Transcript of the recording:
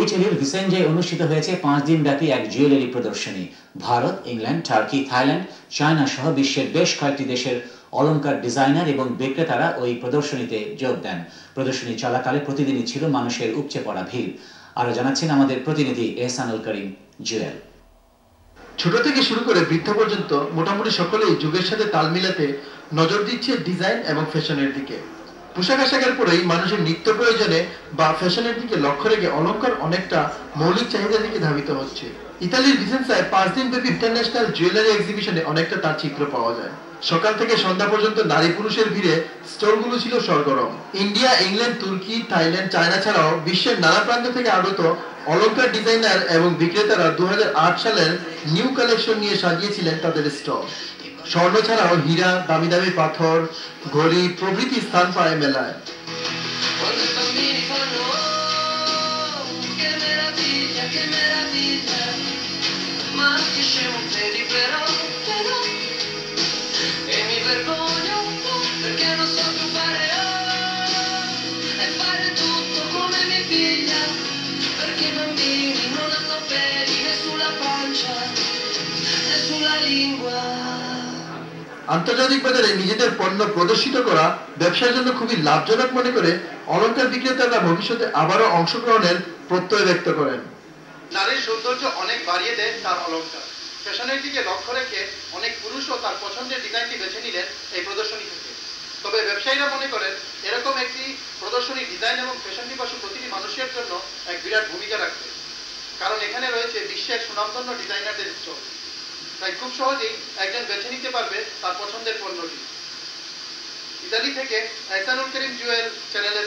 ইটালির ভিসেঞ্জায় অনুষ্ঠিত হয়েছে পাঁচ দিন ব্যাপী এক জুয়েলারি প্রদর্শনী। Bharat, England, Turkey, Thailand, China সহ বিশ্বের বেশ কয়েকটি দেশের অলংকার ডিজাইনার এবং বিক্রেতারা ওই প্রদর্শনীতে যোগ দেন। প্রদর্শনী চলাকালে প্রতিদিনই ছিল মানুষের উপচে পড়া ভিড়। আরও জানাচ্ছেন আমাদের প্রতিনিধি এহসানুল করিম, জুয়েল। ছোট থেকে শুরু করে বৃদ্ধ পর্যন্ত মোটামুটি সকলেই যুগের সাথে তাল মিলাতে নজর দিচ্ছে ডিজাইন এবং ফ্যাশনের দিকে। পোশাক আশাকের পরেই মানুষের নিত্য প্রয়োজনে বা ফ্যাশনের দিকে লক্ষ্য রেখে অলংকার অনেকটা মৌলিক চাহিদার দিকে ধাবিত হচ্ছে। ইতালির ভিসেন্সায় পাঁচ দিন ব্যাপী ইন্টারন্যাশনাল জুয়েলারি এক্সিবিশনে অনেকটা তার চিত্র পাওয়া যায়। সকাল থেকে সন্ধ্যা পর্যন্ত নারী পুরুষের ভিড়ে স্টলগুলো ছিল সরগরম। ইন্ডিয়া, ইংল্যান্ড, তুর্কি, থাইল্যান্ড, চায়না ছাড়াও বিশ্বের নানা প্রান্ত থেকে আগত অলংকার ডিজাইনার এবং বিক্রেতারা দু হাজার আট সালের নিউ কালেকশন নিয়ে সাজিয়েছিলেন তাদের স্টল। স্বর্ণ ছাড়াও হীরা, দামি দামি পাথর gori proprieti stan fa MLA. Quando i bambini fanno oh, che meraviglia, che meraviglia, ma che scemo credi però, e mi vergogno perché non so più আন্তর্জাতিক বাজারে নিজেদের পণ্য প্রদর্শিত করা ব্যবসার জন্য খুবই লাভজনক মনে করে অলংকার বিক্রেতারা ভবিষ্যতে আবারও অংশগ্রহণের প্রত্যয় ব্যক্ত করেন। নারীর সৌন্দর্য অনেক বাড়িয়ে দেয় তার অলংকার। ফ্যাশনের দিকে লক্ষ্য রেখে অনেক পুরুষও তার পছন্দের ডিজাইনটি বেছে নিলেন এই প্রদর্শনী থেকে। তবে ব্যবসায়ীরা মনে করেন, এরকম একটি প্রদর্শনী ডিজাইন এবং ফ্যাশন পিপাসু প্রতিটি মানুষের জন্য এক বিরাট ভূমিকা রাখবে। কারণ এখানে রয়েছে বিশ্বের সুনামধন্য ডিজাইনারদের স্টল তাই খুব সহজেই একজন বেছে নিতে পারবে তার পছন্দের পণ্যটি। ইতালি থেকে এহসানুল করিম জুয়েল চ্যানেলের